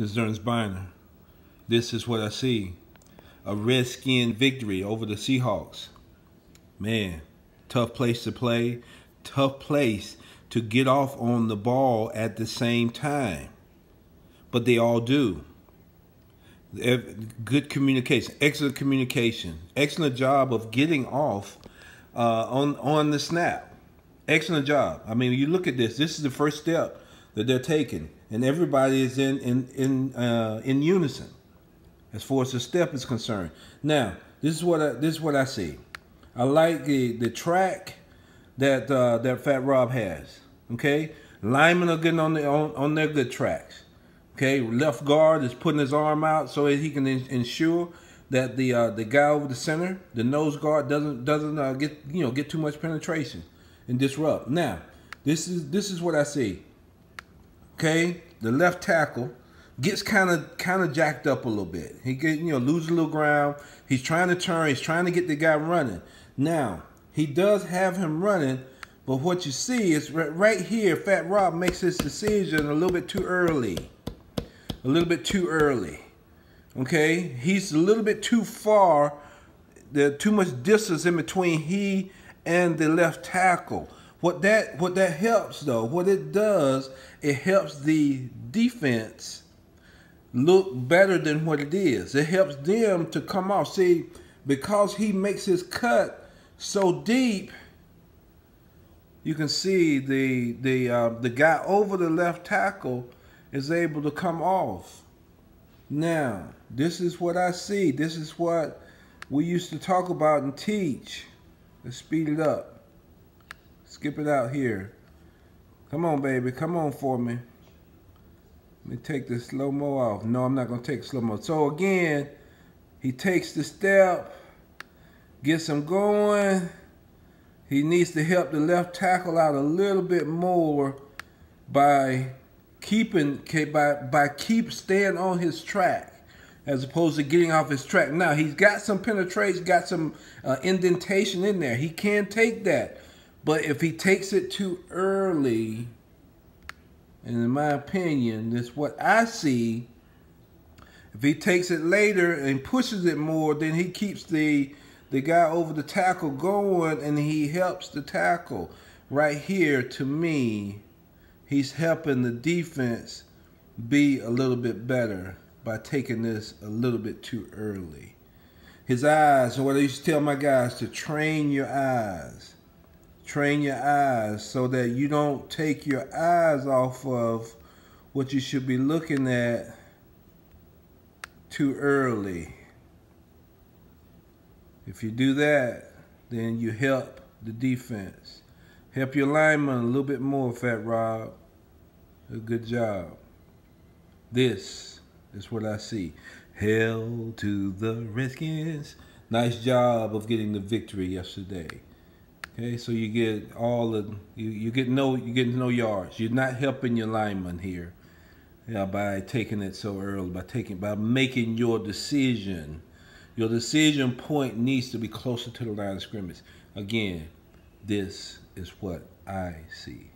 This is Ernest Byner. This is what I see. A Redskin victory over the Seahawks. Man, tough place to play. Tough place to get off on the ball at the same time. But they all do. Good communication, excellent communication, excellent job of getting off uh, on on the snap. Excellent job. I mean, you look at this. This is the first step that they're taking, and everybody is in in in uh, in unison as far as the step is concerned. Now, this is what I, this is what I see. I like the the track that uh, that Fat Rob has. Okay, linemen are getting on the on, on their good tracks. Okay, left guard is putting his arm out so he can ensure that the uh, the guy over the center, the nose guard, doesn't doesn't uh, get you know get too much penetration and disrupt. Now, this is this is what I see. Okay, the left tackle gets kind of kind of jacked up a little bit. He get you know loses a little ground. He's trying to turn. He's trying to get the guy running. Now he does have him running, but what you see is right here. Fat Rob makes his decision a little bit too early a little bit too early. Okay, he's a little bit too far. There's too much distance in between he and the left tackle. What that what that helps though, what it does, it helps the defense look better than what it is. It helps them to come off. See, because he makes his cut so deep, you can see the the uh, the guy over the left tackle is able to come off. Now, this is what I see. This is what we used to talk about and teach. Let's speed it up. Skip it out here. Come on, baby. Come on for me. Let me take the slow-mo off. No, I'm not going to take slow-mo. So, again, he takes the step, gets him going. He needs to help the left tackle out a little bit more by keeping by by keep staying on his track as opposed to getting off his track. Now he's got some penetration, got some uh, indentation in there. He can take that, but if he takes it too early, and in my opinion, this what I see. If he takes it later and pushes it more, then he keeps the the guy over the tackle going, and he helps the tackle. Right here, to me, he's helping the defense be a little bit better by taking this a little bit too early. His eyes, and what I used to tell my guys, to train your eyes. Train your eyes so that you don't take your eyes off of what you should be looking at too early. If you do that, then you help the defense. Help your lineman a little bit more, Fat Rob. Good job. This is what I see. Hell to the Redskins. Nice job of getting the victory yesterday. Okay, so you get all the you, you get no you get no yards. You're not helping your lineman here. Yeah, by taking it so early, by taking by making your decision. Your decision point needs to be closer to the line of scrimmage. Again, this is what I see.